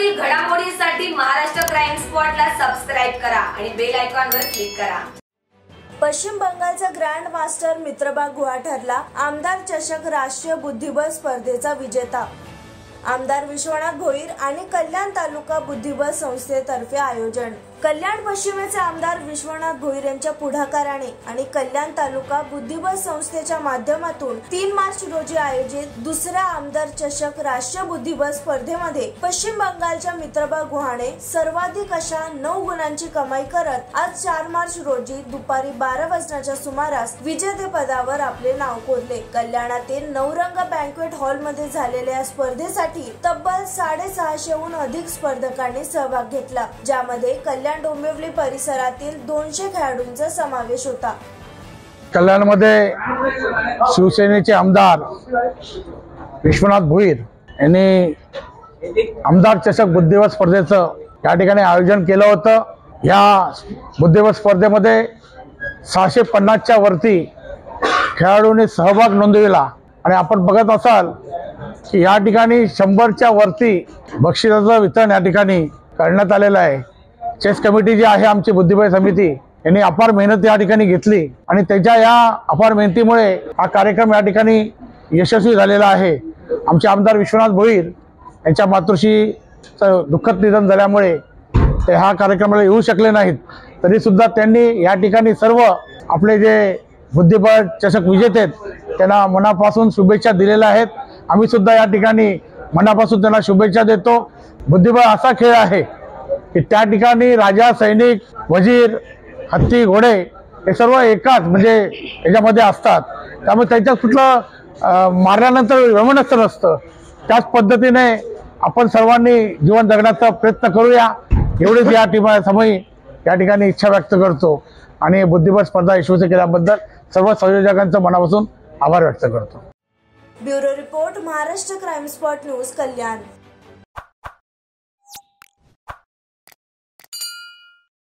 महाराष्ट्रातील घडामोडींसाठी Maharashtra crime स्पॉटला subscribe करा आणि बेल आयकॉनवर क्लिक करा. पश्चिम बंगालचा ग्रँड मास्टर मित्रबा गुहा ठरला आमदार चषक राष्ट्रीय बुद्धिबळ स्पर्धेचा विजेता. आमदार विश्वनाथ भोईर आणि कल्याण तालुका बुद्धिबळ संस्थेतर्फे आयोजन. कल्याण पश्चिमेचे आमदार विश्वनाथ भोईर यांच्या पुढाकाराने आणि कल्याण तालुका बुद्धिबळ संस्थेच्या माध्यमातून तीन मार्च रोजी आयोजित दुसऱ्या आमदार चषक राष्ट्रीय बुद्धिबळ स्पर्धेमध्ये पश्चिम बंगालच्या मित्रबा गुहाने सर्वाधिक अशा नऊ गुणांची कमाई करत आज चार मार्च रोजी दुपारी बारा वाजण्याच्या सुमारास विजेते पदावर आपले नाव कोरले. कल्याणातील नवरंग बँक्वेट हॉलमध्ये झालेल्या स्पर्धेसाठी स्पर्धेसाठी तब्बल साडेसहाशेहून अधिक स्पर्धकांनी सहभाग घेतला ज्यामध्ये कल्याण डोंबिवली परिसरातील दोनशे खेळाडूंचा समावेश होता. कल्याणमध्ये शिवसेनेचे आमदार विश्वनाथ भोईर यांनी आमदार चषक बुद्धिबळ स्पर्धेचं या ठिकाणी आयोजन केलं होतं. या बुद्धिबळ स्पर्धेमध्ये सहाशे पन्नासच्या वरती खेळाडूंनी सहभाग नोंदविला. आणि आपण बघत असाल या ठिकाणी शंभरच्या वरती बक्षिसाचं वितरण या ठिकाणी करण्यात आलेलं आहे. चेस कमिटी जी आहे आमची बुद्धिबळ समिती यांनी अपार मेहनत या ठिकाणी घेतली आणि त्याच्या या अपार मेहनतीमुळे हा कार्यक्रम या ठिकाणी यशस्वी झालेला आहे. आमचे आमदार विश्वनाथ भोईर यांच्या मातृशीचं दुःखद निधन झाल्यामुळे ते हा कार्यक्रमाला येऊ शकले नाहीत. तरीसुद्धा त्यांनी या ठिकाणी सर्व आपले जे बुद्धिबळ चषक विजेते आहेत त्यांना मनापासून शुभेच्छा दिलेल्या आहेत. आम्ही सुद्धा या ठिकाणी मनापासून त्यांना शुभेच्छा देतो. बुद्धिबळ असा खेळ आहे की त्या ठिकाणी राजा सैनिक वजीर हत्ती घोडे हे सर्व एकाच म्हणजे याच्यामध्ये असतात. त्यामुळे त्यांच्यात कुठलं मारल्यानंतर व्यमनस्थ नसतं त्याच पद्धतीने आपण सर्वांनी जीवन जगण्याचा प्रयत्न करूया. एवढीच या टीमा समय या ठिकाणी इच्छा व्यक्त करतो. आणि बुद्धिबळ स्पर्धा यशस्वी केल्याबद्दल सर्व संयोजकांचं मनापासून आभार व्यक्त करतो. Bureau report Maharashtra crime spot news Kalyan.